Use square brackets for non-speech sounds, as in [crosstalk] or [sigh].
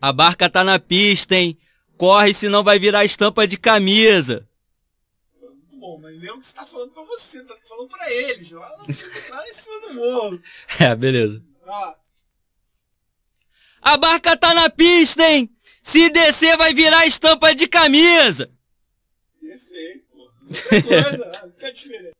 A barca tá na pista, hein? Corre, senão vai virar estampa de camisa. Muito bom, mas lembra que você tá falando pra você, tá falando pra eles, lá, lá em cima do morro. [laughs] É, beleza. Ah, A barca tá na pista, hein? Se descer, vai virar estampa de camisa. perfeito, pô. Outra coisa, [laughs] né? fica diferente.